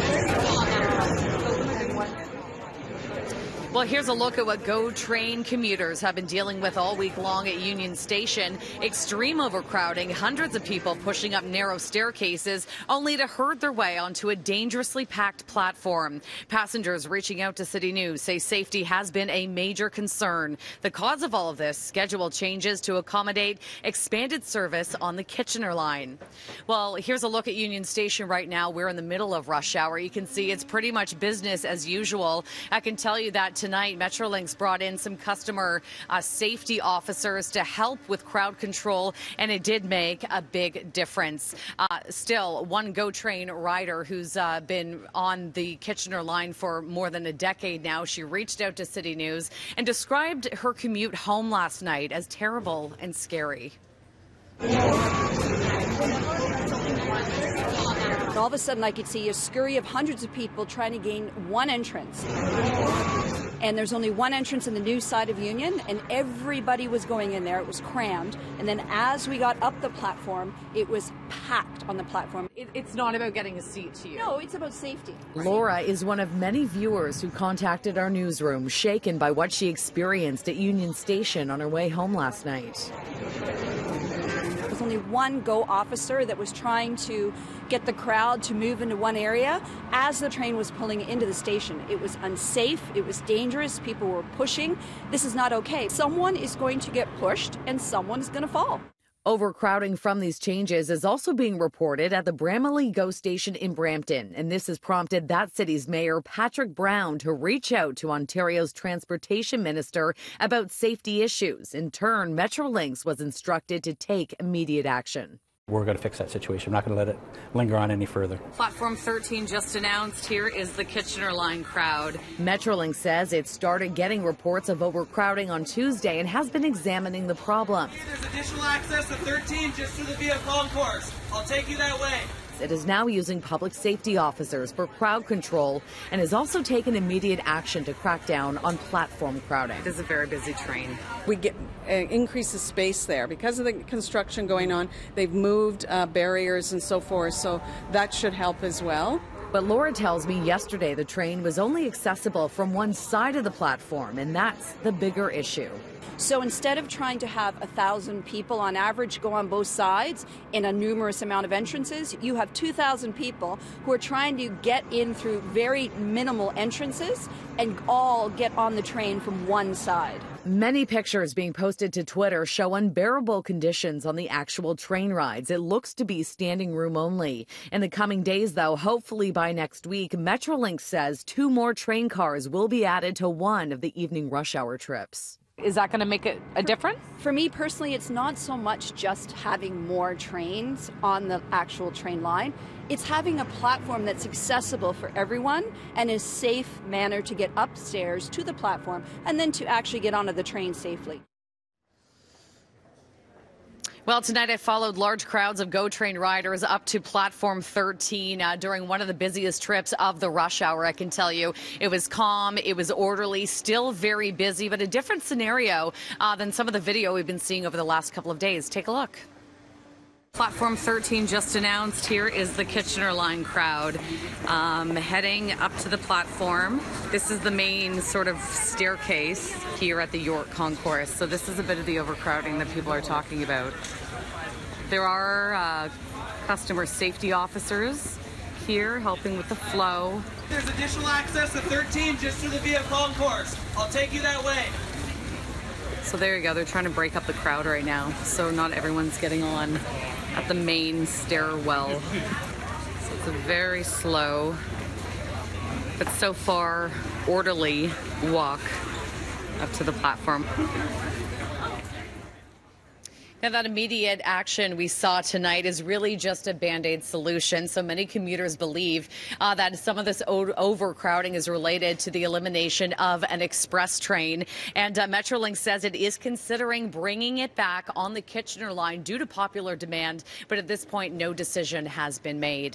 Thank you. Well, here's a look at what GO train commuters have been dealing with all week long at Union Station. Extreme overcrowding, hundreds of people pushing up narrow staircases, only to herd their way onto a dangerously packed platform. Passengers reaching out to City News say safety has been a major concern. The cause of all of this, schedule changes to accommodate expanded service on the Kitchener line. Well, here's a look at Union Station right now. We're in the middle of rush hour. You can see it's pretty much business as usual. I can tell you that Metrolinx brought in some customer uh, safety officers to help with crowd control, and it did make a big difference. Uh, still, one GO train rider who's uh, been on the Kitchener line for more than a decade now, she reached out to City News and described her commute home last night as terrible and scary. all of a sudden, I could see a scurry of hundreds of people trying to gain one entrance and there's only one entrance in the new side of Union, and everybody was going in there. It was crammed. And then as we got up the platform, it was packed on the platform. It, it's not about getting a seat to you. No, it's about safety. Laura is one of many viewers who contacted our newsroom, shaken by what she experienced at Union Station on her way home last night was only one GO officer that was trying to get the crowd to move into one area as the train was pulling into the station. It was unsafe, it was dangerous, people were pushing. This is not okay. Someone is going to get pushed and someone's going to fall. Overcrowding from these changes is also being reported at the Bramalea GO station in Brampton, and this has prompted that city's mayor, Patrick Brown, to reach out to Ontario's transportation minister about safety issues. In turn, Metrolinx was instructed to take immediate action. We're going to fix that situation. We're not going to let it linger on any further. Platform 13 just announced here is the Kitchener Line crowd. Metrolinx says it started getting reports of overcrowding on Tuesday and has been examining the problem. There's additional access to 13 just through the via concourse. I'll take you that way. It is now using public safety officers for crowd control and has also taken immediate action to crack down on platform crowding. It is a very busy train. We get uh, increase the space there because of the construction going on. They've moved uh, barriers and so forth, so that should help as well. But Laura tells me yesterday the train was only accessible from one side of the platform, and that's the bigger issue. So instead of trying to have a thousand people on average go on both sides in a numerous amount of entrances, you have 2,000 people who are trying to get in through very minimal entrances and all get on the train from one side. Many pictures being posted to Twitter show unbearable conditions on the actual train rides. It looks to be standing room only. In the coming days, though, hopefully by next week, Metrolinx says two more train cars will be added to one of the evening rush hour trips. Is that going to make a, a difference? For me personally, it's not so much just having more trains on the actual train line. It's having a platform that's accessible for everyone and a safe manner to get upstairs to the platform and then to actually get onto the train safely. Well, tonight I followed large crowds of GO train riders up to platform 13 uh, during one of the busiest trips of the rush hour. I can tell you it was calm, it was orderly, still very busy, but a different scenario uh, than some of the video we've been seeing over the last couple of days. Take a look. Platform 13 just announced. Here is the Kitchener Line crowd um, heading up to the platform. This is the main sort of staircase here at the York Concourse. So this is a bit of the overcrowding that people are talking about. There are uh, customer safety officers here helping with the flow. There's additional access to 13 just through the Via Concourse. I'll take you that way. So there you go. They're trying to break up the crowd right now. So not everyone's getting on at the main stairwell. So it's a very slow, but so far orderly walk up to the platform. Now, that immediate action we saw tonight is really just a band aid solution. So many commuters believe uh, that some of this overcrowding is related to the elimination of an express train. And uh, Metrolinx says it is considering bringing it back on the Kitchener line due to popular demand. But at this point, no decision has been made.